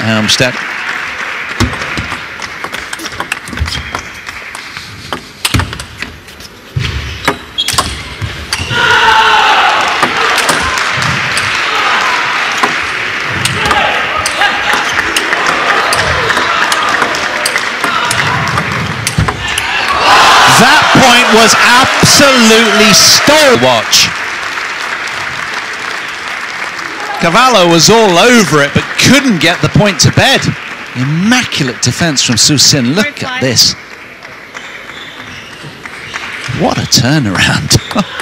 Um, Halmstad. That point was absolutely stole watch. Cavallo was all over it, but couldn't get the point to bed. Immaculate defense from Xu Xin. Look at this. What a turnaround.